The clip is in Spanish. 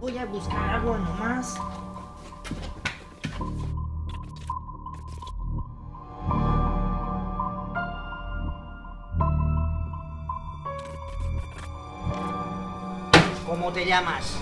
Voy a buscar agua nomás. ¿Cómo te llamas?